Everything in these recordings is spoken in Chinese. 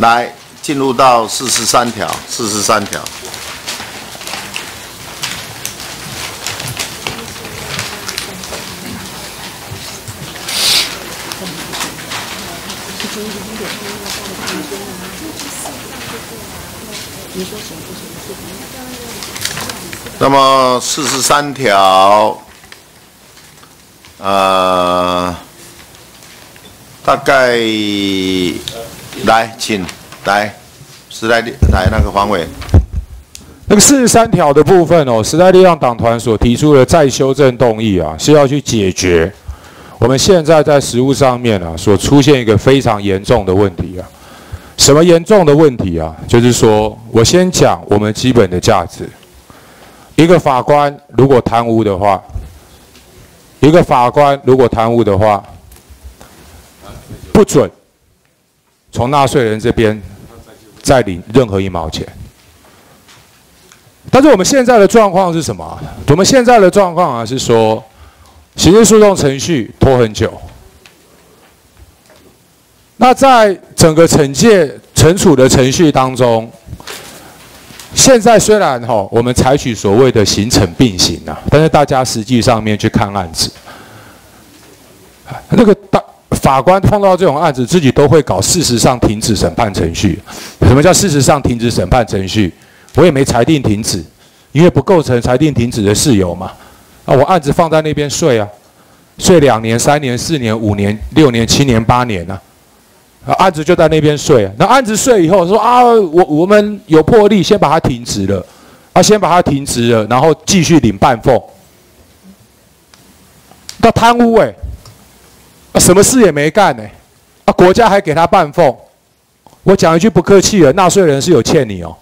来进入到四十三条，四十三条。那么四十三条，呃，大概来，请来，时代力来那个黄伟，那个四十三条的部分哦，时代力量党团所提出的再修正动议啊，是要去解决我们现在在实务上面啊所出现一个非常严重的问题啊。什么严重的问题啊？就是说我先讲我们基本的价值。一个法官如果贪污的话，一个法官如果贪污的话，不准从纳税人这边再领任何一毛钱。但是我们现在的状况是什么？我们现在的状况啊是说，刑事诉讼程序拖很久。那在整个惩戒、惩处的程序当中。现在虽然哈，我们采取所谓的刑惩并行啊，但是大家实际上面去看案子，那个大法官碰到这种案子，自己都会搞事实上停止审判程序。什么叫事实上停止审判程序？我也没裁定停止，因为不构成裁定停止的事由嘛。啊，我案子放在那边睡啊，睡两年、三年、四年、五年、六年、七年、八年呢。啊，案子就在那边睡。那案子睡以后说啊，我我们有魄力，先把它停职了。啊，先把它停职了，然后继续领半俸。那贪污哎，啊，什么事也没干呢，啊，国家还给他半俸。我讲一句不客气的，纳税人是有欠你哦。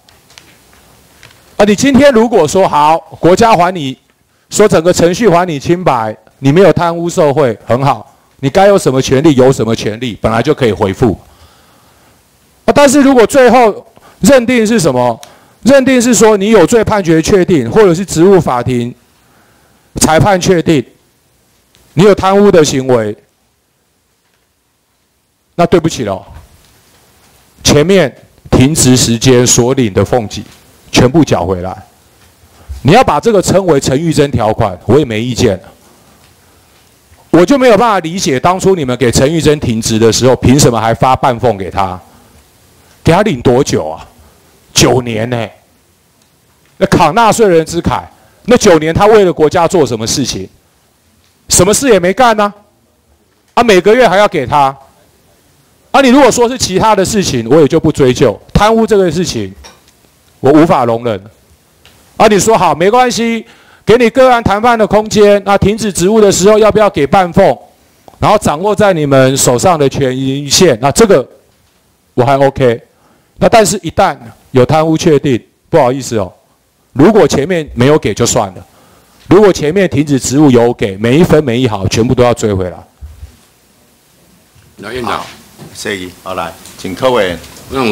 啊，你今天如果说好，国家还你，说整个程序还你清白，你没有贪污受贿，很好。你该有什么权利，有什么权利，本来就可以回复。啊，但是如果最后认定是什么？认定是说你有罪判决确定，或者是职务法庭裁判确定，你有贪污的行为，那对不起喽，前面停职时间所领的俸给全部缴回来。你要把这个称为陈玉珍条款，我也没意见。我就没有办法理解，当初你们给陈玉珍停职的时候，凭什么还发半俸给他？给他领多久啊？九年呢？那扛纳税人之慨，那九年他为了国家做什么事情？什么事也没干呢？啊，每个月还要给他？啊，你如果说是其他的事情，我也就不追究。贪污这个事情，我无法容忍。啊，你说好没关系。给你个案谈判的空间，那停止职务的时候要不要给半俸？然后掌握在你们手上的权限，那这个我还 OK。那但是，一旦有贪污确定，不好意思哦，如果前面没有给就算了，如果前面停止职务有给，每一分每一毫全部都要追回来。老院长，谢议，好来，请各位。让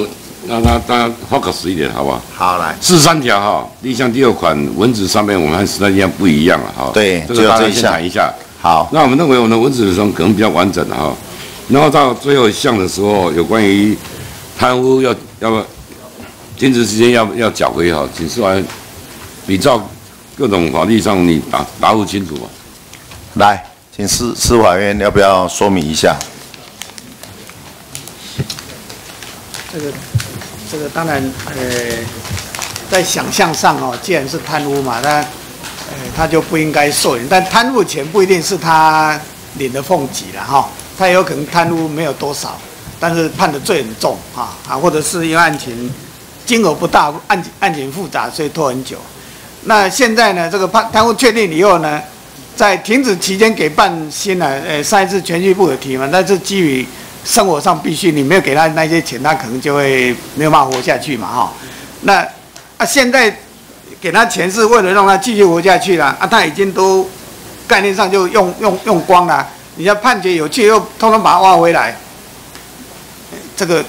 让他大家 focus 一点，好不好？好，来四十三条哈，立项第二款文字上面我们和时代一样不一样了哈。对，这个大家先谈一下。好，那我们认为我们的文字中可能比较完整哈。然后到最后一项的时候，有关于贪污要要不停止时间要要缴回哈，请司法比照各种法律上你答答复清楚吧。来，请司司法院要不要说明一下？这个。这个当然，呃，在想象上哦，既然是贪污嘛，他，呃，他就不应该受理。但贪污钱不一定是他领的俸给了哈，他也有可能贪污没有多少，但是判的罪很重啊啊，或者是因为案情金额不大，案案情复杂，所以拖很久。那现在呢，这个判贪污确定以后呢，在停止期间给半薪呢，呃，上一次全序部有提嘛，但是基于。生活上必须，你没有给他那些钱，他可能就会没有办法活下去嘛，哈。那啊，现在给他钱是为了让他继续活下去了，啊，他已经都概念上就用用用光了。你要判决有去又通通把他挖回来，这个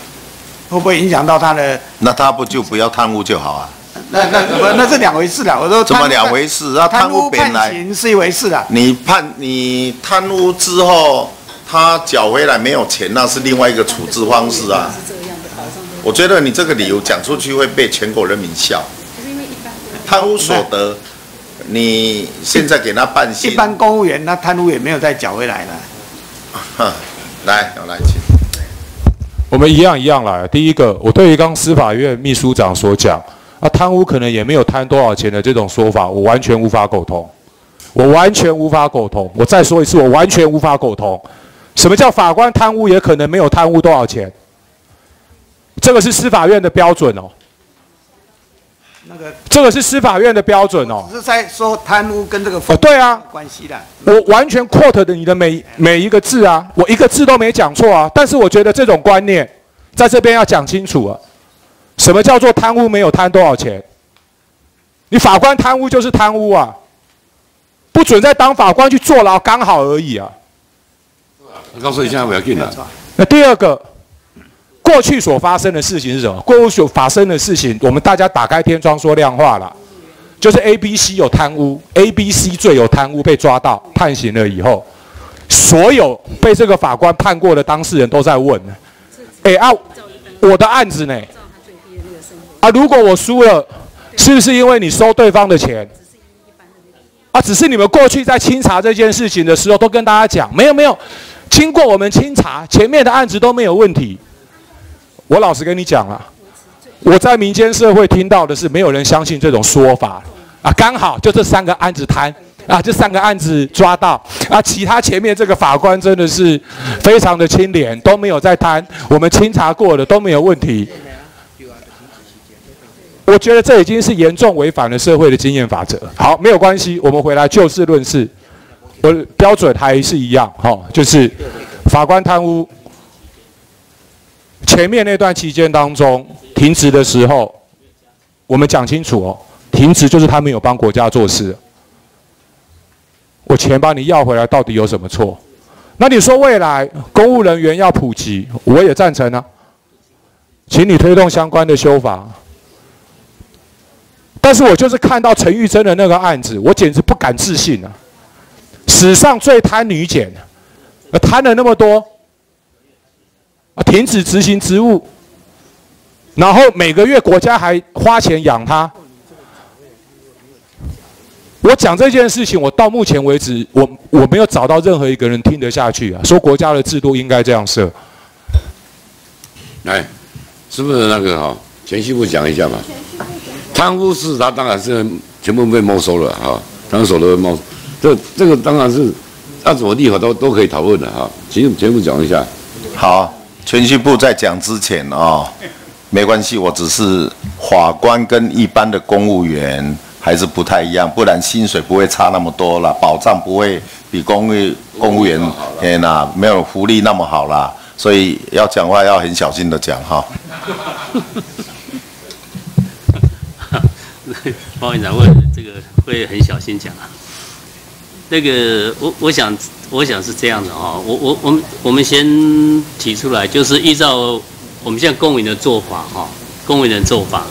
会不会影响到他的？那他不就不要贪污就好啊？那那不那是两回事了。我说怎么两回事？啊，贪污判刑是一回事了。你判你贪污之后。他缴回来没有钱，那是另外一个处置方式啊。我觉得你这个理由讲出去会被全国人民笑。贪污所得，你现在给他办一，般公务员那贪污也没有再缴回来了。哼 来，我来请。我们一样一样来。第一个，我对于刚司法院秘书长所讲，啊，贪污可能也没有贪多少钱的这种说法，我完全无法苟同。我完全无法苟同。我再说一次，我完全无法苟同。什么叫法官贪污也可能没有贪污多少钱？这个是司法院的标准哦。那个这个是司法院的标准哦。只是在说贪污跟这个哦，对啊，关系的。我完全 quote 的你的每每一个字啊，我一个字都没讲错啊。但是我觉得这种观念在这边要讲清楚啊。什么叫做贪污没有贪多少钱？你法官贪污就是贪污啊，不准再当法官去坐牢，刚好而已啊。告诉你现在不要进了。那第二个，过去所发生的事情是什么？过去所发生的事情，我们大家打开天窗说亮话了，就是 A、B、C 有贪污，A、B、C 罪有贪污被抓到判刑了以后，所有被这个法官判过的当事人都在问：哎啊，我的案子呢？啊，如果我输了，是不是因为你收对方的钱？啊，只是你们过去在清查这件事情的时候，都跟大家讲，没有没有，经过我们清查，前面的案子都没有问题。我老实跟你讲啊，我在民间社会听到的是，没有人相信这种说法啊。刚好就这三个案子摊啊，这三个案子抓到啊，其他前面这个法官真的是非常的清廉，都没有在摊，我们清查过的都没有问题。我觉得这已经是严重违反了社会的经验法则。好，没有关系，我们回来就事论事。我标准还是一样，哈，就是法官贪污，前面那段期间当中停职的时候，我们讲清楚哦，停职就是他没有帮国家做事。我钱把你要回来，到底有什么错？那你说未来公务人员要普及，我也赞成啊，请你推动相关的修法。但是我就是看到陈玉珍的那个案子，我简直不敢置信啊！史上最贪女检，贪了那么多，啊，停止执行职务，然后每个月国家还花钱养他。我讲这件事情，我到目前为止，我我没有找到任何一个人听得下去啊！说国家的制度应该这样设。来，是不是那个哈？前序部讲一下嘛。贪污是他当然是全部被没收了哈，当所得没，这这个当然是按怎么立法都都可以讨论的哈。请全部讲一下。好，全序部在讲之前啊，没关系，我只是法官跟一般的公务员还是不太一样，不然薪水不会差那么多了，保障不会比公务公务员天呐没有福利那么好啦，所以要讲话要很小心的讲哈。包院长问这个会很小心讲啊。那个我我想我想是这样的哈，我我我们我们先提出来，就是依照我们现在公务员的做法哈，公务员的做法，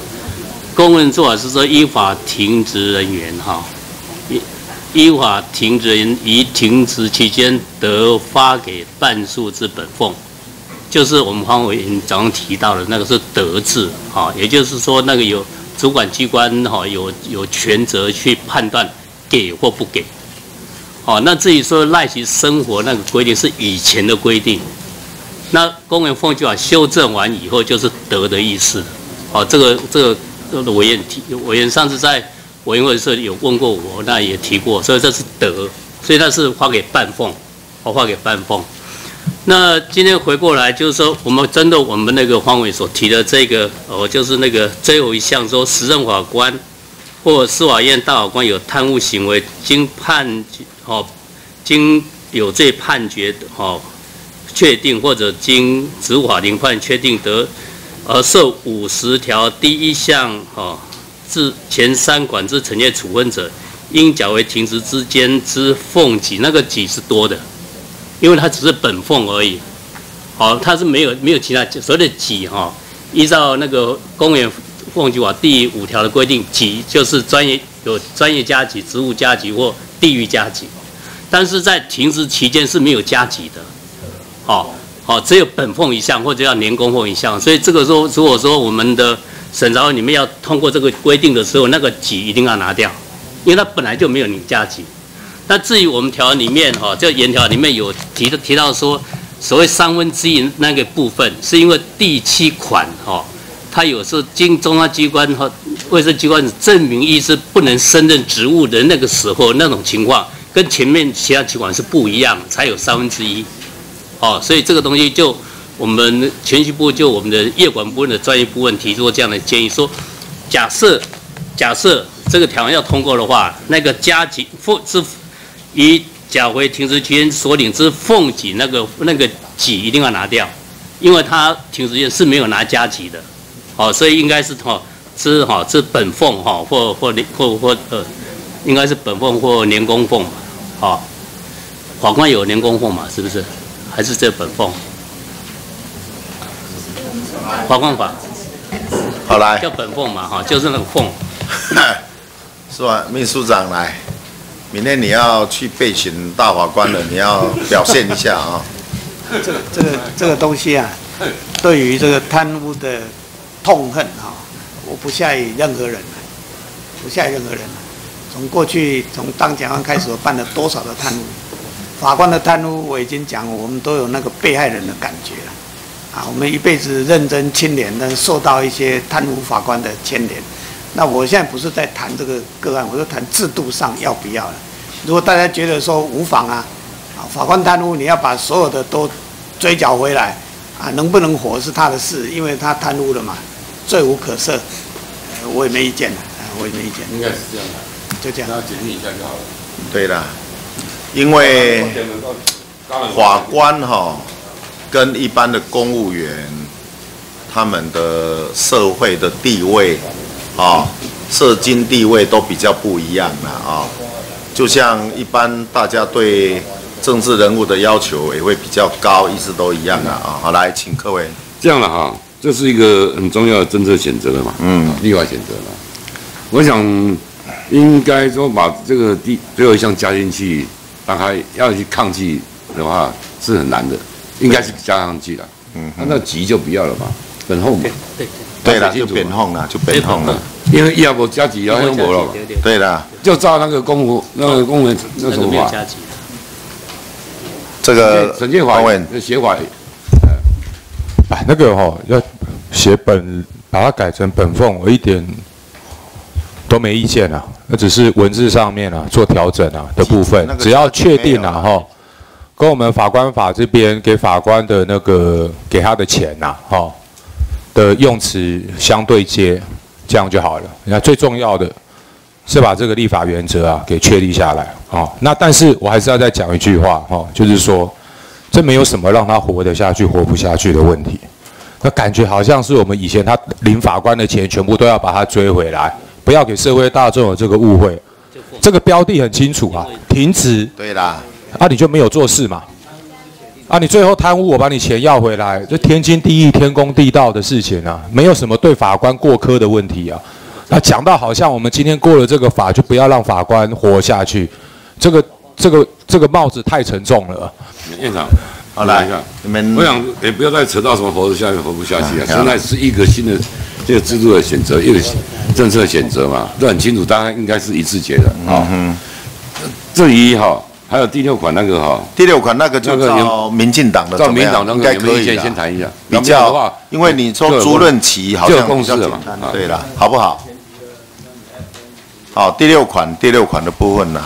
公务员做法是说依法停职人员哈，依依法停职人于停职期间得发给半数之本俸，就是我们黄委员早上提到的那个是德字哈，也就是说那个有。主管机关哈有有权责去判断给或不给，哦，那至于说赖其生活那个规定是以前的规定，那公务员俸就法修正完以后就是德的意思，哦，这个这个委员提委员上次在委员会的时候有问过我，那也提过，所以这是德，所以那是发给半俸，哦发给半俸。那今天回过来就是说，我们针对我们那个方伟所提的这个，哦，就是那个最后一项说，时任法官或司法院大法官有贪污行为，经判哦，经有罪判决的哦，确定或者经执法庭判确定得，而受五十条第一项哦，至前三管制惩戒处分者，应缴为停职之间之俸给，那个给是多的。因为它只是本俸而已，好，它是没有没有其他所谓的给哈。依照那个公务员俸给法第五条的规定，给就是专业有专业加给、职务加给或地域加给，但是在停职期间是没有加急的，好，好，只有本俸一项或者叫年功俸一项，所以这个时候如果说我们的审查会里面要通过这个规定的时候，那个级一定要拿掉，因为它本来就没有你加级。那至于我们条文里面哈，这原条里面有提的提到说，所谓三分之一那个部分，是因为第七款哈，它有时候经中央机关和卫生机关证明医师不能胜任职务的那个时候，那种情况跟前面其他几款是不一样，才有三分之一。哦，所以这个东西就我们全序部就我们的业管部分的专业部分提出这样的建议，说假设假设这个条文要通过的话，那个加级负是以缴回停职期间所领之俸给那个那个给一定要拿掉，因为他停职期间是没有拿加级的，哦，所以应该是哈是哈是本俸哈或或或或呃，应该是本俸或年工俸，好，法官有年工俸嘛，是不是？还是这本俸？法官法好来，叫本俸嘛，哈，就是那个俸。是吧？秘书长来，明天你要去备询大法官了，你要表现一下啊。这个这个这个东西啊，对于这个贪污的痛恨啊，我不下于任何人，不下于任何人。从过去从当检察官开始，我办了多少的贪污？法官的贪污，我已经讲，我们都有那个被害人的感觉了。啊，我们一辈子认真清廉，但是受到一些贪污法官的牵连。那我现在不是在谈这个个案，我是谈制度上要不要了。如果大家觉得说无妨啊，啊，法官贪污，你要把所有的都追缴回来，啊，能不能活是他的事，因为他贪污了嘛，罪无可赦，我也没意见了，啊，我也没意见。应该是这样的，就这样。那检验一下就好了。对啦。因为法官哈跟一般的公务员，他们的社会的地位啊，社经地位都比较不一样了啊。就像一般大家对政治人物的要求也会比较高，一直都一样的啊。好，来，请各位这样了哈，这是一个很重要的政策选择了嘛，嗯，例外选择了。我想应该说把这个第最后一项加进去。大概要去抗拒的话是很难的，应该是加上去了。嗯，那那急就不要了吧，本后嘛。对对了，就本后了，就本后了。因为要不加急要用我了。对的，就照那个公务那个公文那什么法。这个审计法那写法，哎，那个哈要写本，把它改成本俸，我一点。都没意见啊，那只是文字上面啊做调整啊的部分，只要确定了哈，跟我们法官法这边给法官的那个给他的钱呐哈的用词相对接，这样就好了。你看最重要的是把这个立法原则啊给确立下来啊。那但是我还是要再讲一句话哈，就是说这没有什么让他活得下去活不下去的问题，那感觉好像是我们以前他领法官的钱全部都要把他追回来。不要给社会大众有这个误会，这个标的很清楚啊，停止。对啦，啊你就没有做事嘛，啊你最后贪污，我把你钱要回来，这天经地义、天公地道的事情啊，没有什么对法官过苛的问题啊。那讲到好像我们今天过了这个法，就不要让法官活下去，这个这个这个帽子太沉重了。院长，好来，你们我想也不要再扯到什么活得下去、活不下去啊，现在是一个新的。这个制度的选择，一个政策选择嘛，都很清楚，大家应该是一致觉的啊。至于哈，还有第六款那个哈，第六款那个就照民进党的，照民党应该可以先先谈一下。比较的话，因为你说朱任奇好像共识了嘛，对了，好不好？好，第六款第六款的部分呢，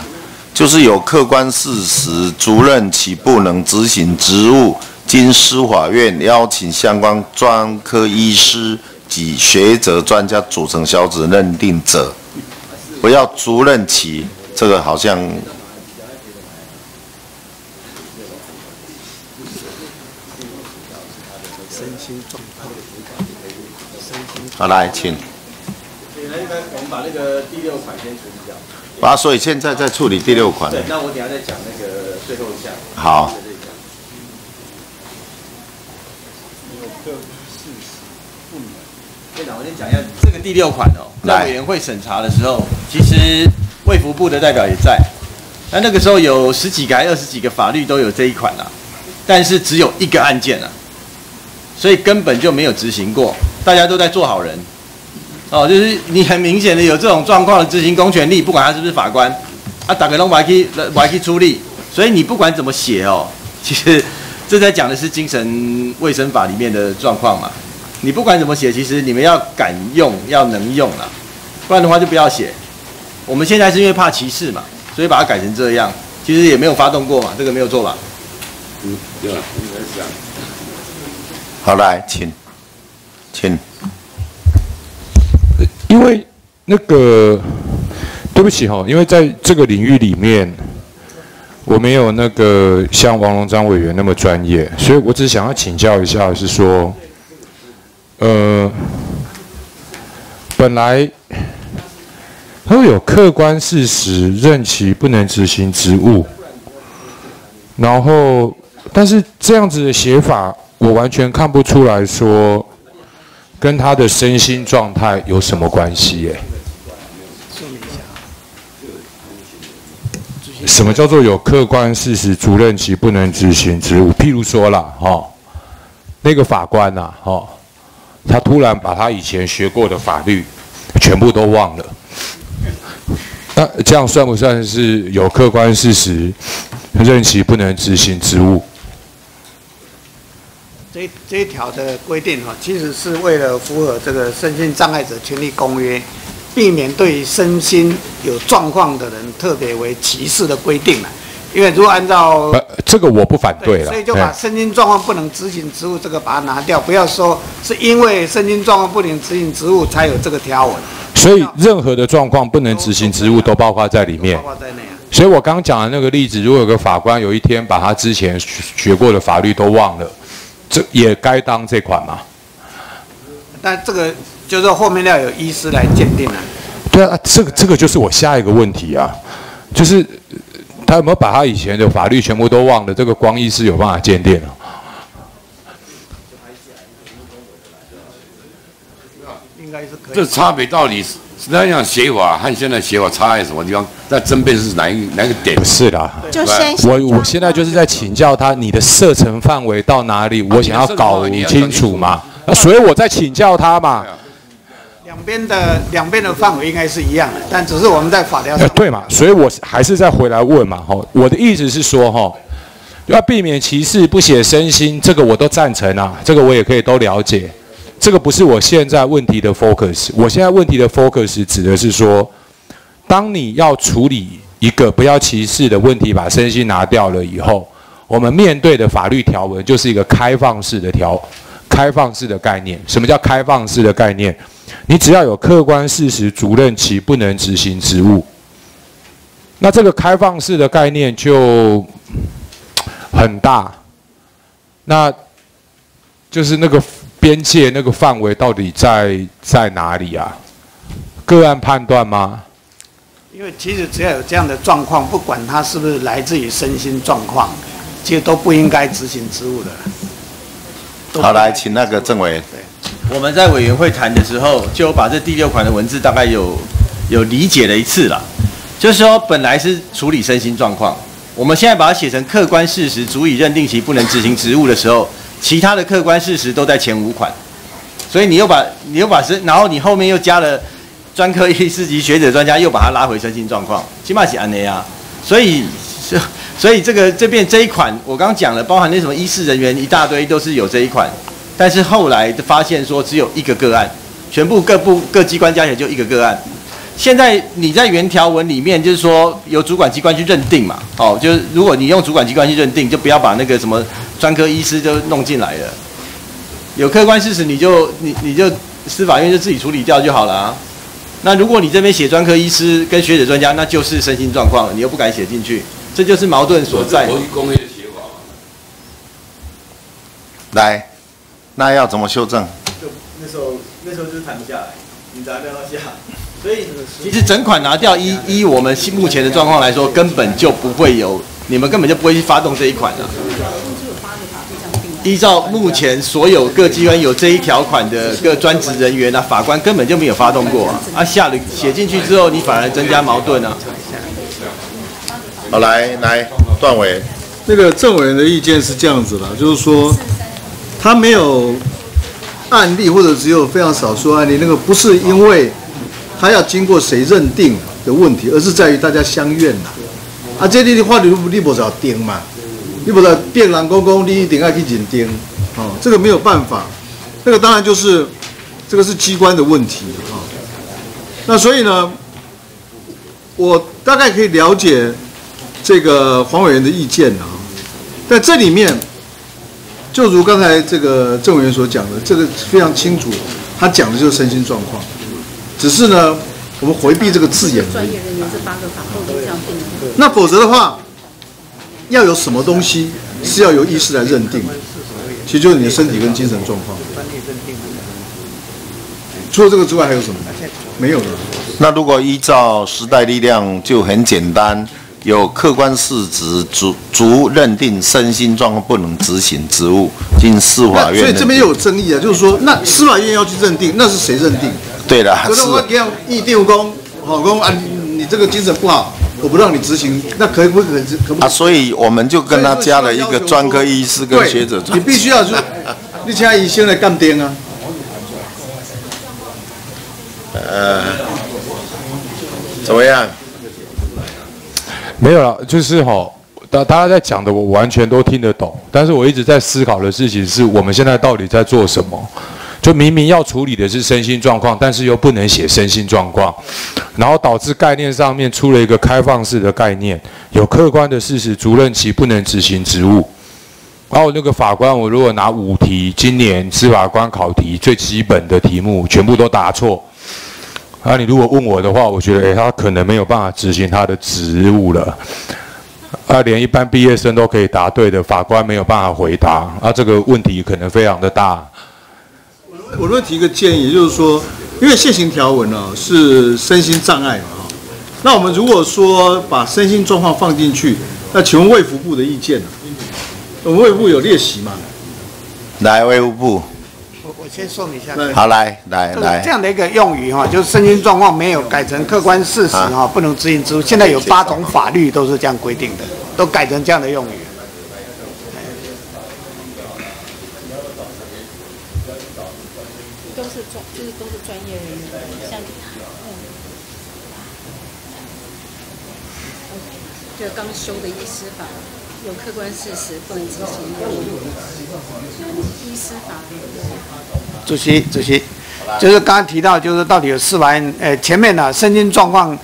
就是有客观事实，主任其不能执行职务，经司法院邀请相关专科医师。及学者专家组成小组认定者，不要足任其这个好像。好，来，请。我们把那个第六款先处理掉。啊，所以现在在处理第六款。对，那我等下再讲那个最后一项。好。院长，我先讲一下这个第六款哦，在委员会审查的时候，其实卫福部的代表也在，那那个时候有十几个还二十几个法律都有这一款啊。但是只有一个案件啊，所以根本就没有执行过，大家都在做好人。哦，就是你很明显的有这种状况的执行公权力，不管他是不是法官，啊，打个龙还可以还可以出力，所以你不管怎么写哦，其实这在讲的是精神卫生法里面的状况嘛。你不管怎么写，其实你们要敢用，要能用啊，不然的话就不要写。我们现在是因为怕歧视嘛，所以把它改成这样，其实也没有发动过嘛，这个没有做吧？嗯，对吧？应该是这样。好，来，请，请。因为那个，对不起哈，因为在这个领域里面，我没有那个像王龙章委员那么专业，所以我只想要请教一下，是说，呃，本来他会有客观事实任其不能执行职务，然后，但是这样子的写法，我完全看不出来说。跟他的身心状态有什么关系？耶？什么叫做有客观事实主任其不能执行职务？譬如说了，哈，那个法官呐，哈，他突然把他以前学过的法律 全部都忘了，那这样算不算是有客观事实任其不能执行职务？这这一条的规定哈，其实是为了符合这个身心障碍者权利公约，避免对身心有状况的人特别为歧视的规定了。因为如果按照呃这个我不反对了，所以就把身心状况不能执行职务这个把它拿掉，不要说是因为身心状况不能执行职务才有这个条文。所以任何的状况不能执行职务都包括在里面。包括在内啊。所以我刚讲的那个例子，如果有个法官有一天把他之前学过的法律都忘了。这也该当这款吗？但这个就是后面要有医师来鉴定啊。对啊，这个这个就是我下一个问题啊，就是他有没有把他以前的法律全部都忘了？这个光义是有办法鉴定的？应该是可以。这差别到底是？那样写法和现在写法差在什么地方？在争辩是哪一哪个点？不是的，就先我我现在就是在请教他，你的射程范围到哪里？我想要搞清楚嘛，所以我在请教他嘛。两边的两边的范围应该是一样的，但只是我们在法条上。对嘛，所以我还是再回来问嘛，吼，我的意思是说，哈，要避免歧视，不写身心，这个我都赞成啊，这个我也可以都了解。这个不是我现在问题的 focus。我现在问题的 focus 指的是说，当你要处理一个不要歧视的问题，把身心拿掉了以后，我们面对的法律条文就是一个开放式的条，开放式的概念。什么叫开放式的概念？你只要有客观事实主任其不能执行职务，那这个开放式的概念就很大，那就是那个。边界那个范围到底在在哪里啊？个案判断吗？因为其实只要有这样的状况，不管他是不是来自于身心状况，其实都不应该执行职务的。好，来，请那个政委。我们在委员会谈的时候，就把这第六款的文字大概有有理解了一次了。就是说，本来是处理身心状况，我们现在把它写成客观事实足以认定其不能执行职务的时候。其他的客观事实都在前五款，所以你又把你又把是，然后你后面又加了专科医师级学者专家，又把它拉回身心状况，起码是安内啊。所以，所以这个这边这一款，我刚讲了，包含那什么医师人员一大堆都是有这一款，但是后来就发现说只有一个个案，全部各部各机关加起来就一个个案。现在你在原条文里面就是说由主管机关去认定嘛，哦，就是如果你用主管机关去认定，就不要把那个什么。专科医师就弄进来了，有客观事实你就你你就司法院就自己处理掉就好了啊。那如果你这边写专科医师跟学者专家，那就是身心状况了，你又不敢写进去，这就是矛盾所在。工业写法来，那要怎么修正？就那时候那时候就是谈不下来，你砸掉到下，所以其实整款拿掉，依依我们目前的状况来说，根本就不会有，你们根本就不会去发动这一款的。依照目前所有各机关有这一条款的各专职人员啊，法官根本就没有发动过啊！啊，下了写进去之后，你反而增加矛盾啊！好，来来，段伟，那个郑委员的意见是这样子啦，就是说他没有案例或者只有非常少数案例，那个不是因为他要经过谁认定的问题，而是在于大家相愿呐。啊，这里的话你你不知道定嘛，你不知道变人公公，你一定要去认定，哦，这个没有办法，那个当然就是这个是机关的问题啊。那所以呢，我大概可以了解这个黄委员的意见啊，在这里面，就如刚才这个郑委员所讲的，这个非常清楚，他讲的就是身心状况，只是呢，我们回避这个字眼。专业人员这八个法后都这样定。那否则的话，要有什么东西是要由医师来认定的，其实就是你的身体跟精神状况。除了这个之外还有什么？没有了。那如果依照时代力量，就很简单，有客观事实足足认定身心状况不能执行职务，经司法院。所以这边又有争议啊，就是说，那司法院要去认定，那是谁认定？对了，可是我给议定工，好工啊，你你这个精神不好，我不让你执行，那可不可可不啊，所以我们就跟他加了一个专科医师跟学者专你必须要说，你请医生来干定啊。呃，怎么样？没有了，就是哈，大大家在讲的，我完全都听得懂。但是我一直在思考的事情是，我们现在到底在做什么？就明明要处理的是身心状况，但是又不能写身心状况，然后导致概念上面出了一个开放式的概念，有客观的事实，主任其不能执行职务。然后那个法官，我如果拿五题，今年司法官考题最基本的题目全部都答错，啊，你如果问我的话，我觉得，诶，他可能没有办法执行他的职务了。啊，连一般毕业生都可以答对的，法官没有办法回答，啊，这个问题可能非常的大。我会提一个建议，就是说，因为现行条文呢、是身心障碍嘛，哈，那我们如果说把身心状况放进去，那请问卫福部的意见呢、我们卫福部有列席吗？来卫福部，我我先说明一下。对好来来来这，样的一个用语哈，就是身心状况没有改成客观事实哈，不能执行职务。现在有八种法律都是这样规定的，都改成这样的用语。都是专，就是都是专业人员，像嗯，就刚修的医师法，有客观事实不能执行任务。法，主席，主席，就是刚刚提到，就是到底有司法院，呃，前面呢、身心状况，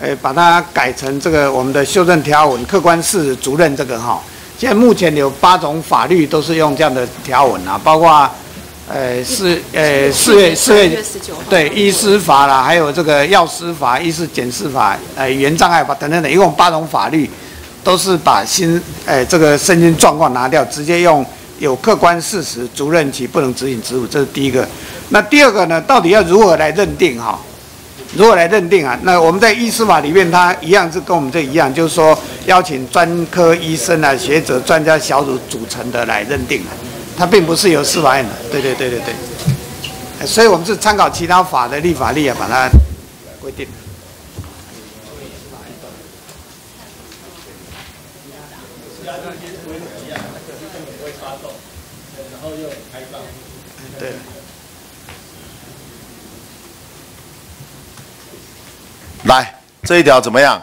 呃，把它改成这个我们的修正条文，客观事实主任这个哈，现在目前有八种法律都是用这样的条文啊，包括呃四呃四月四月十九号，对医师法啦，还有这个药师法、医师检视法、呃语言障碍法等等等，一共八种法律，都是把新呃这个身心状况拿掉，直接用有客观事实足任其不能执行职务，这是第一个。那第二个呢，到底要如何来认定哈？如何来认定啊？那我们在医师法里面，它一样是跟我们这一样，就是说邀请专科医生啊、学者、专家小组组成的来认定的，它并不是由司法院的。对对对对对。所以我们是参考其他法的立法例啊，把它规定。对。来这一条怎么样？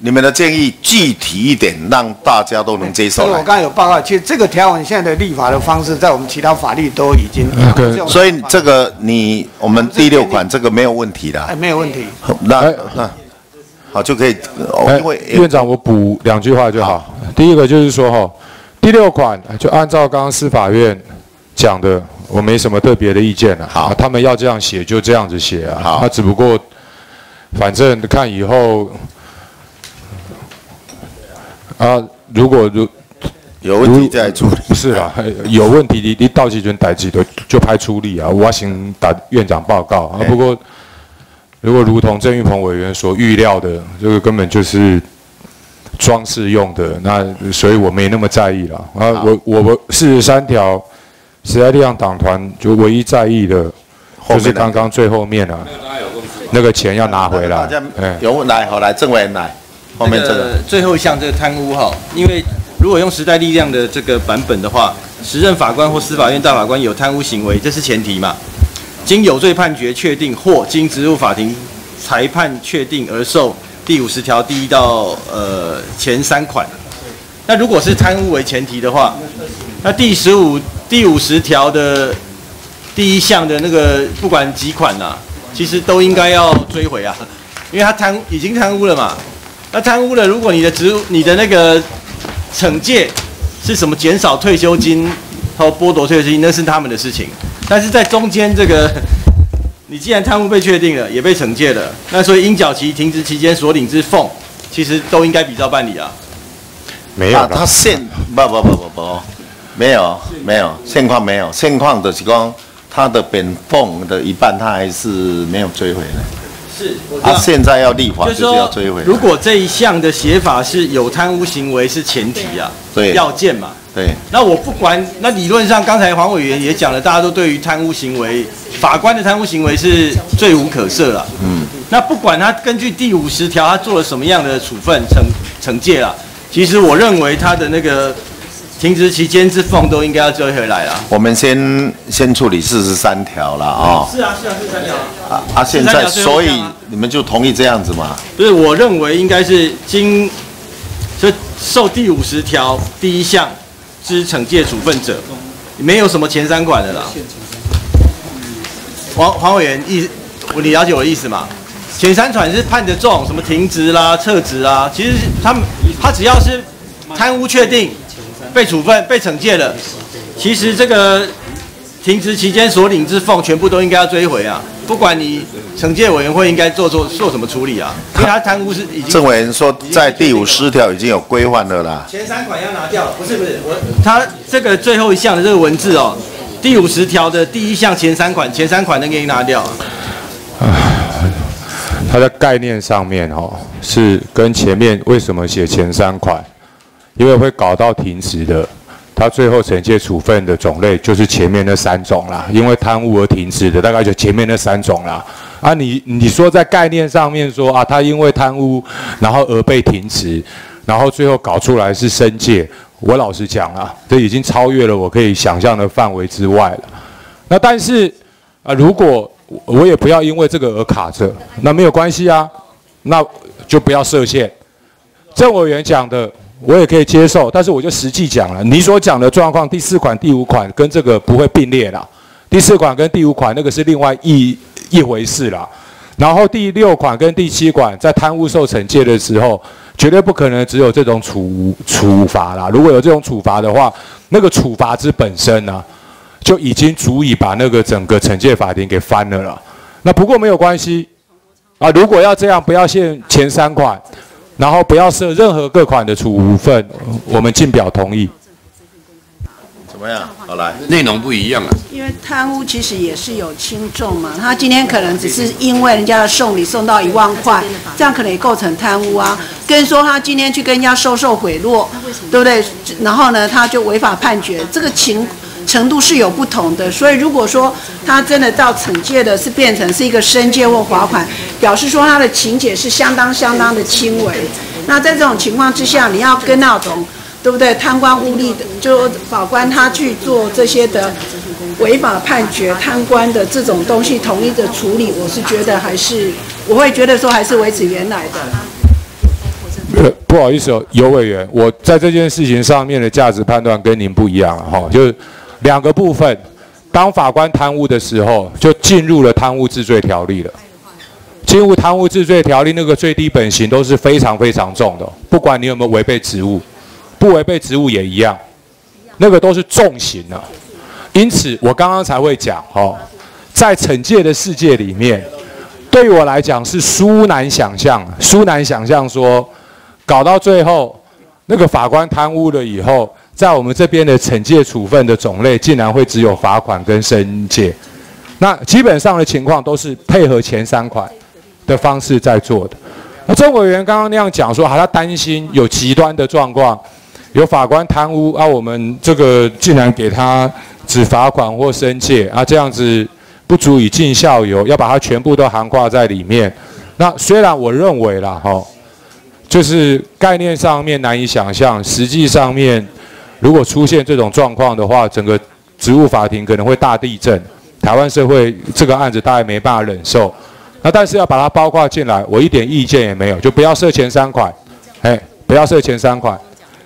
你们的建议具体一点，让大家都能接受我刚才有报告，其实这个条文现在的立法的方式，在我们其他法律都已经嗯对这种所以这个你我们第六款这个没有问题的哎，没有问题。那哎那好就可以，哦哎因为院长，我补两句话就好。第一个就是说哈，第六款就按照刚刚司法院讲的，我没什么特别的意见了。好啊他们要这样写就这样子写啊。好他只不过反正看以后啊，如果如有问题再处理。不是啦，有问题你你到时阵代志就就派出力啊，我先打院长报告啊。哎不过如果如同郑玉鹏委员所预料的，这个根本就是装饰用的，那所以我没那么在意了。啊，我我我四十三条时代力量党团就唯一在意的，就是刚刚最后面啊，那个钱要拿回来大家。哎，有问来，好来，郑委员来，后面这个最后一项这个贪污哈，因为如果用时代力量的这个版本的话，时任法官或司法院大法官有贪污行为，这是前提嘛？经有罪判决确定或经职务法庭裁判确定而受第五十条第一到呃前三款。那如果是贪污为前提的话，那第十五、第五十条的第一项的那个不管几款呐、其实都应该要追回啊，因为他贪已经贪污了嘛。那贪污了，如果你的职务、你的那个惩戒是什么减少退休金和剥夺退休金，那是他们的事情。但是在中间这个，你既然贪污被确定了，也被惩戒了，那所以应缴期停职期间所领之俸，其实都应该比照办理啊。啊，没有的他现不不不不不，没有没有现况没有现况的是讲他的本俸的一半他还是没有追回来，是，他道。现在要立法就是要追回，如果这一项的写法是有贪污行为是前提啊，对要件嘛。对那我不管，那理论上刚才黄委员也讲了，大家都对于贪污行为，法官的贪污行为是罪无可赦了。嗯，那不管他根据第五十条他做了什么样的处分惩惩戒了，其实我认为他的那个停职期间之俸都应该要追回来了。我们先先处理四十三条了啊是啊，是啊，四十三条啊。啊啊！现在所以你们就同意这样子吗？不是，我认为应该是经就受第五十条第一项之惩戒处分者，没有什么前三款的啦。黄黄委员意，你了解我的意思吗？前三款是判的重，什么停职啦、撤职啦，其实他们他只要是贪污确定、被处分、被惩戒了，其实这个停职期间所领之俸全部都应该要追回啊！不管你惩戒委员会应该做做做什么处理啊，因为他贪污是已经政委员说在第五十条已经有规范了啦。前三款要拿掉，不是不是我他这个最后一项的这个文字哦，第五十条的第一项前三款，前三款能给你拿掉啊。它的概念上面哦，是跟前面为什么写前三款，因为会搞到停职的，他最后惩戒处分的种类就是前面那三种啦，因为贪污而停职的大概就前面那三种啦。啊你，你说在概念上面说啊，他因为贪污然后而被停职，然后最后搞出来是申诫，我老实讲啊，这已经超越了我可以想象的范围之外了。那但是啊，如果我也不要因为这个而卡着，那没有关系啊，那就不要设限。郑委员讲的我也可以接受，但是我就实际讲了，你所讲的状况，第四款、第五款跟这个不会并列啦。第四款跟第五款那个是另外一一回事啦。然后第六款跟第七款在贪污受惩戒的时候，绝对不可能只有这种处处罚啦。如果有这种处罚的话，那个处罚之本身呢、就已经足以把那个整个惩戒法庭给翻了啦。那不过没有关系啊，如果要这样，不要限前三款，然后不要设任何各款的处分，我们进表同意。怎么样？好来，内容不一样啊。因为贪污其实也是有轻重嘛，他今天可能只是因为人家的送礼送到一万块，这样可能也构成贪污啊。跟说他今天去跟人家收受贿赂，对不对？然后呢，他就违法判决，这个情程度是有不同的。所以如果说他真的到惩戒的是变成是一个申诫或罚款，表示说他的情节是相当相当的轻微。那在这种情况之下，你要跟那种对不对？贪官污吏的，就法官他去做这些的违法判决、贪官的这种东西，统一的处理，我是觉得还是我会觉得说还是维持原来的。呃，不好意思哦，尤委员，我在这件事情上面的价值判断跟您不一样了哈，就是两个部分，当法官贪污的时候，就进入了贪污治罪条例了。进入贪污治罪条例，那个最低本刑都是非常非常重的，不管你有没有违背职务，不违背职务也一样，那个都是重刑啊。因此，我刚刚才会讲哦，在惩戒的世界里面，对我来讲是殊难想象，殊难想象说，搞到最后，那个法官贪污了以后，在我们这边的惩戒处分的种类，竟然会只有罚款跟申诫。那基本上的情况都是配合前三款的方式在做的。那郑委员刚刚那样讲说，好，他担心有极端的状况，有法官贪污啊，我们这个竟然给他只罚款或申诫啊，这样子不足以尽效尤，要把它全部都涵盖在里面。那虽然我认为啦，哈、就是概念上面难以想象，实际上面如果出现这种状况的话，整个职务法庭可能会大地震，台湾社会这个案子大概没办法忍受。那但是要把它包括进来，我一点意见也没有，就不要设前三款，哎，不要设前三款，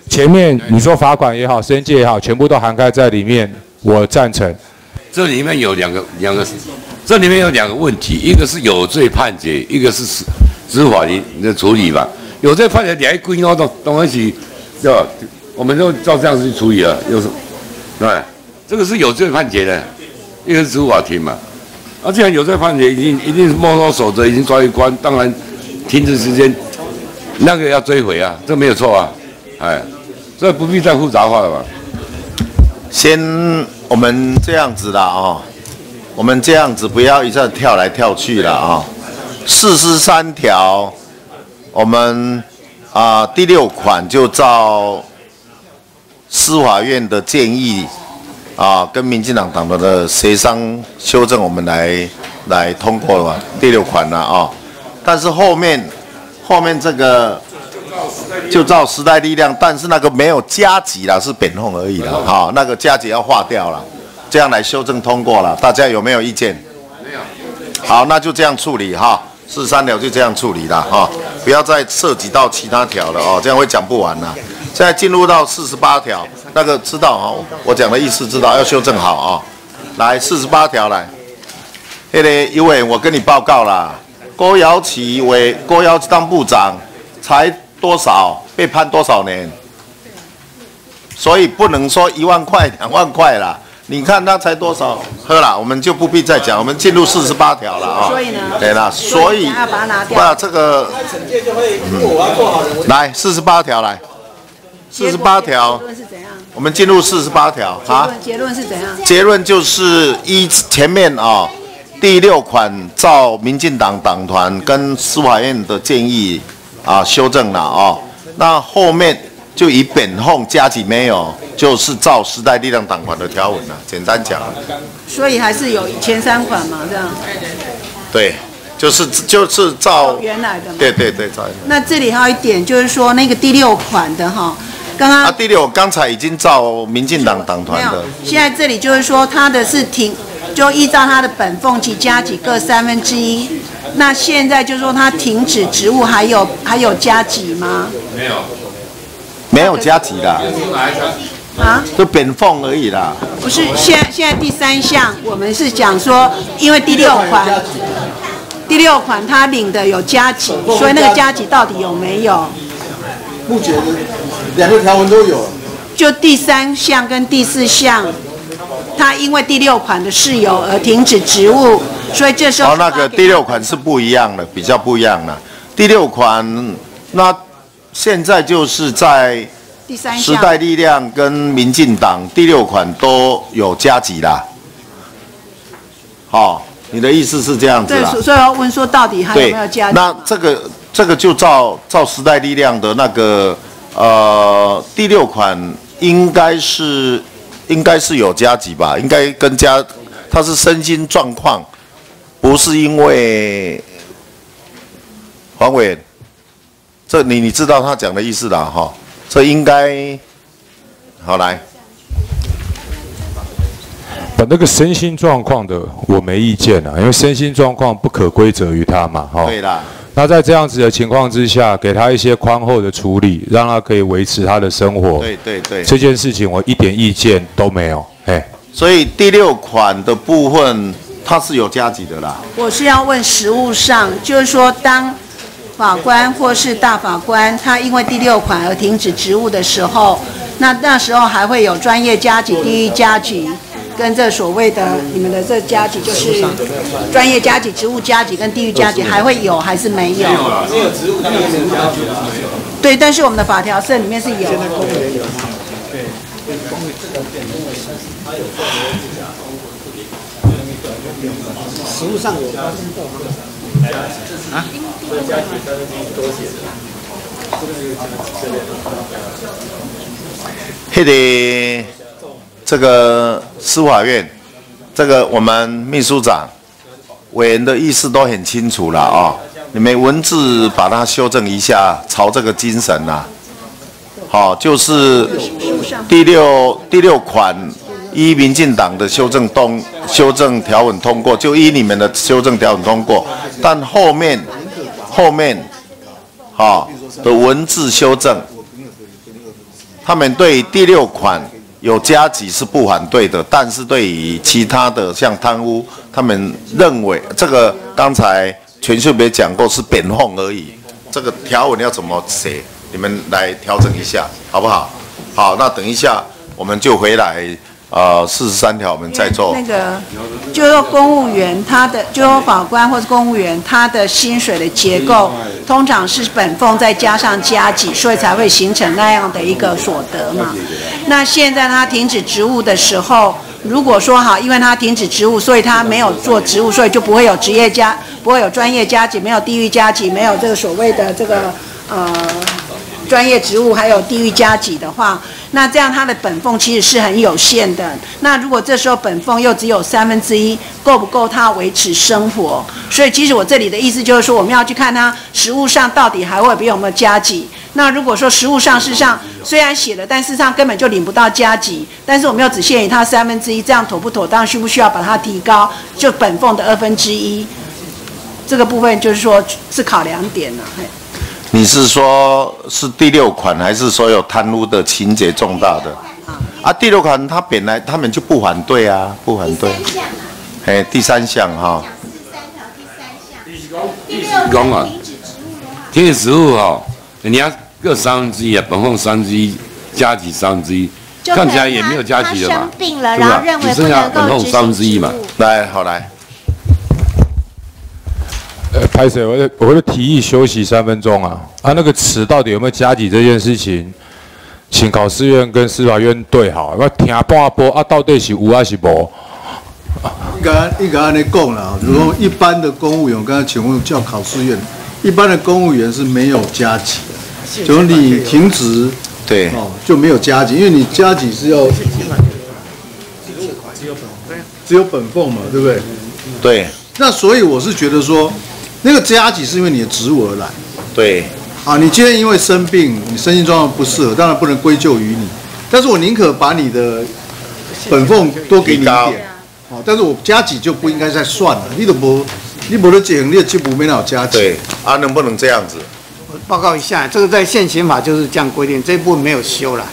前面你说罚款也好，申诫也好，全部都涵盖在里面，我赞成。这里面有两个两个，这里面有两个问题，一个是有罪判决，一个是司司法庭的处理吧。有罪判决你还归到到东西，要我们就照这样子去处理了，有什对，这个是有罪判决的，因为是司法庭嘛。啊，既然有罪判决，已经一定是没收守则，已经抓一关，当然停止时间那个要追回啊，这没有错啊，哎，这不必再复杂化了吧？先我们这样子啦啊，我们这样子不要一下子跳来跳去了啊。四十三条，我们啊第六款就照司法院的建议啊，跟民进党党团的协商修正，我们来来通过了第六款了啊。但是后面后面这个。就照时代力量，但是那个没有加急了，是扁控而已了，哈，那个加急要划掉了，这样来修正通过了，大家有没有意见？没有。好，那就这样处理哈，四十三条就这样处理了哈，不要再涉及到其他条了哦，这样会讲不完了。现在进入到四十八条，那个知道哈，我讲的意思知道，要修正好啊。来，四十八条来，那个因为我跟你报告啦，郭瑶琪为郭瑶当部长才。多少被判多少年？所以不能说一万块、两万块啦。你看那才多少？喝了，我们就不必再讲。我们进入四十八条了啊。所以呢？对了，所以把它拿掉。那这个，来四十八条来，四十八条。结论是怎样？我们进入四十八条啊。结论是怎样？结论就是一前面啊，第六款照民进党党团跟司法院的建议。啊，修正了哦，那后面就以本控加几没有，就是照时代力量党团的条文了。简单讲，所以还是有前三款嘛，这样。对，就是就是照原来的。对对对，照。那这里还有一点，就是说那个第六款的哈，刚刚啊，第六刚才已经照民进党党团的。现在这里就是说他的是停，就依照他的本俸及加几各三分之一。那现在就是说他停止职务，还有还有加急吗？没有，没有加急的。啊？就本俸而已啦。不是，现在现在第三项，我们是讲说，因为第六款，第六款他领的有加急，所以那个加急到底有没有？目前两个条文都有。就第三项跟第四项。他因为第六款的事由而停止职务，所以这时候哦，那个第六款是不一样的，比较不一样的。第六款，那现在就是在第三时代力量跟民进党第六款都有加急啦。好，你的意思是这样子啦？对，所以要问说到底还有没有加？那这个这个就照照时代力量的那个呃第六款应该是。应该是有加急吧，应该跟加，他是身心状况，不是因为黄伟，这你你知道他讲的意思啦哈，这应该好来，把那个身心状况的我没意见啊，因为身心状况不可归责于他嘛，哈。对啦。那在这样子的情况之下，给他一些宽厚的处理，让他可以维持他的生活。对对对，这件事情我一点意见都没有。哎，所以第六款的部分，它是有加急的啦。我是要问实务上，就是说，当法官或是大法官他因为第六款而停止职务的时候，那那时候还会有专业加急、地域加急。跟这所谓的你们的这加级，就是专业加级、职务加级跟地域加级，还会有还是没有？没有了，没有职务加级没有。对，但是我们的法条是里面是有。现在公务员有对，实务上有发生过吗？啊？加级跟多写的。嘿的。这个司法院，这个我们秘书长委员的意思都很清楚了啊。你们文字把它修正一下，朝这个精神呐、好、就是第六第六款依民进党的修正通修正条文通过，就依你们的修正条文通过，但后面后面好、的文字修正，他们对第六款有加急是不反对的，但是对于其他的像贪污，他们认为这个刚才全秀别讲过是贬讽而已，这个条文要怎么写，你们来调整一下，好不好？好，那等一下我们就回来，呃，四十三条我们再做那。个，就说公务员他的，就说法官或者公务员他的薪水的结构，通常是本俸再加上加给，所以才会形成那样的一个所得嘛。那现在他停止职务的时候，如果说哈，因为他停止职务，所以他没有做职务，所以就不会有职业加，不会有专业加级，没有地域加级，没有这个所谓的这个呃专业职务还有地域加给的话，那这样他的本俸其实是很有限的。那如果这时候本俸又只有三分之一，够不够他维持生活？所以其实我这里的意思就是说，我们要去看他实物上到底还会不会有没有加给。那如果说实物上事实上虽然写了，但事实上根本就领不到加给，但是我们又只限于他三分之一，这样妥不妥当？需不需要把它提高？就本俸的二分之一，这个部分就是说是考量点了、你是说是第六款，还是说有贪污的情节重大的？啊，第六款他本来他们就不反对啊，不反对。哎，第三项哈，讲啊，停止职务哈，人家各三分之一啊，本俸三分之一，加给三分之一，看起来也没有加给了他嘛生，病了，对吧然后认为不只剩下能本俸够执行三分之一嘛。来，好来，呃，拍摄？我我会提议休息三分钟啊！啊，那个词到底有没有加急这件事情，请考试院跟司法院对好。我听半波啊，到底是有还是无？应该应该按你讲了，如果一般的公务员，我刚才请问叫考试院，一般的公务员是没有加级的，就是你停职对，哦就没有加级，因为你加级是要只有本俸嘛，对不对？对，那所以我是觉得说，那个加急是因为你的职务而来。对，啊，你今天因为生病，你身心状况不适合，当然不能归咎于你，但是我宁可把你的本俸多给你一点，哦，但是我加急就不应该再算了，你都不，你不能减，你的就不没有加急，对，啊，能不能这样子？我报告一下，这个在现行法就是这样规定，这一部分没有修了。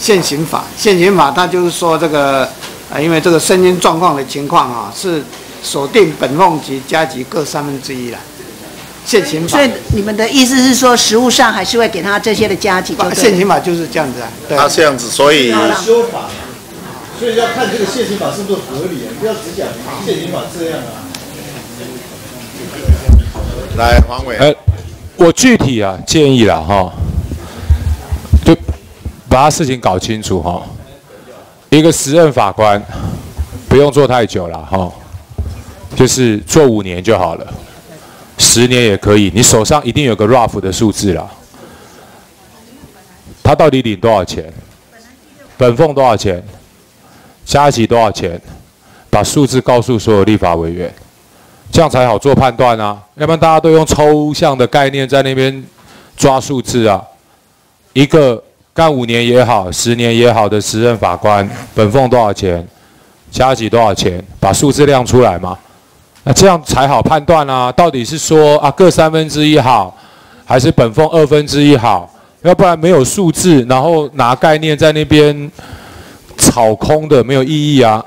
现行法，现行法它就是说这个，啊，因为这个身心状况的情况啊，是锁定本俸及加级各三分之一了。现行法所，以你们的意思是说，实物上还是会给他这些的加给，就对。现行法就是这样子啊。对他这样子，所以修法，所以要看这个现行法是不是合理，不要只讲现行法这样啊。来黄伟，呃，我具体啊建议了哈，就把他事情搞清楚哈。一个时任法官不用做太久了哈，就是做五年就好了，十年也可以。你手上一定有个 rough 的数字啦。他到底领多少钱？本俸多少钱？加急多少钱？把数字告诉所有立法委员。这样才好做判断啊，要不然大家都用抽象的概念在那边抓数字啊。一个干五年也好，十年也好的时任法官，本俸多少钱，加急多少钱，把数字亮出来嘛。那这样才好判断啊，到底是说啊各三分之一好，还是本俸二分之一好？要不然没有数字，然后拿概念在那边炒空的，没有意义啊。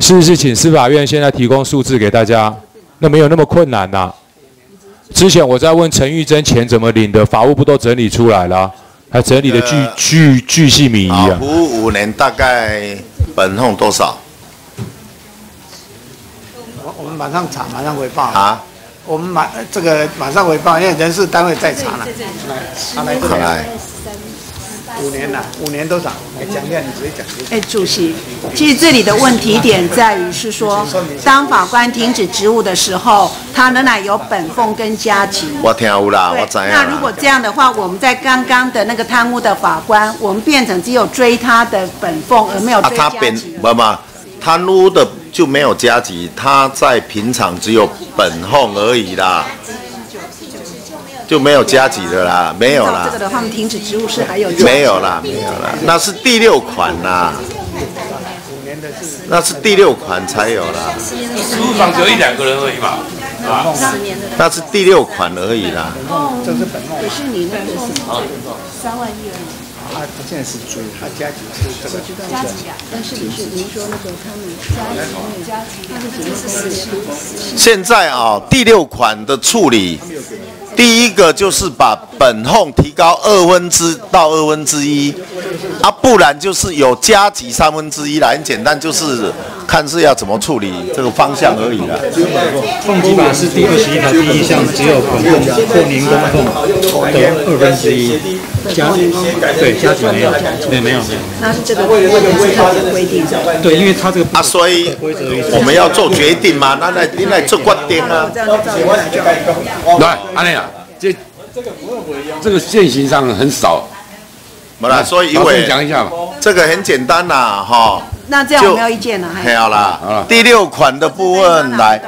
是不是请司法院现在提供数字给大家？那没有那么困难呐、之前我在问陈玉珍钱怎么领的，法务部都整理出来了，还整理的巨呃巨巨细靡遗啊，啊服。务五年大概本俸多少马上查，马上回报。啊？我们马这个马上回报，因为人事单位在查了。来，他来这里，来，五年了，五年多少？来讲一下，你直接讲。哎，主席，其实这里的问题点在于是说，当法官停止职务的时候，他仍然有本俸跟加级。我听有啦，我对知，影那如果。这样的话，我们在刚刚的那个贪污的法官，我们变成只有追他的本俸，而没有啊，追他本加级。不不，贪污的就没有加急，他在平常只有本俸而已啦，就没有加急的啦，没有啦。这个，的话，我们停止职务是还有没有啦，没有啦，那是第六款啦，那是第六款才有啦，事务房只有一两个人而已嘛，啊，那是第六款而已啦。这是本梦可是你那个是三万一而已，他现在是追他加急是这个知道吗？但是你是您说那个他们加急加急，他是只是四十现在啊，第六款的处理，第一个就是把本俸提高二分之到二分之一，啊，不然就是有加急三分之一啦，很简单，就是看是要怎么处理这个方向而已啦。俸基法是第二十一条第一项，只有本俸或年工俸的二分之一，加对加级没有，对没有没有，那是这个为了是特别规定。对，因为他这个啊，所以我们要做决定嘛，那来你来做决定啊。这样就照原来就好。对，安内啊，这这个现行上很少，没啦，所以因老师为讲一下嘛，这个很简单啦，哈。那这样我没有意见了，还没有啦第六款的部分来，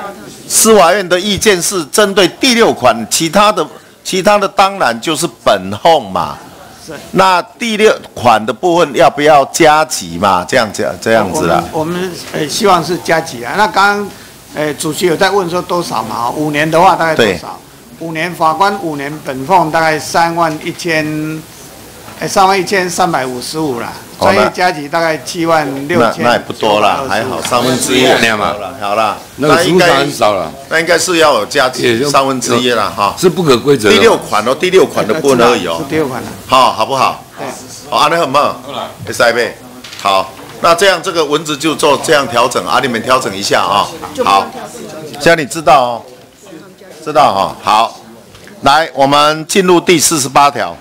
司法院的意见是针对第六款，其他的其他的当然就是本后嘛。那第六款的部分要不要加急嘛？这样子这样子啦。我们呃希望是加急啊。那刚刚呃主席有在问说多少嘛？五年的话大概多少？五年法官五年本俸大概三万一千，哎三万一千三百五十五啦。专业加急大概七万六千。那那也不多啦，还好三分之一那样嘛好了，好了，那个应该很少了，那应该是要有加急三分之一了哈。是不可规则的。第六款哦，第六款的部分而已哦。第六款的。好，好不好？对。好，安尼好不好？会塞呗。好，那这样这个文字就做这样调整啊，你们调整一下啊。好，现在你知道哦，知道哈、好，来，我们进入第四十八条。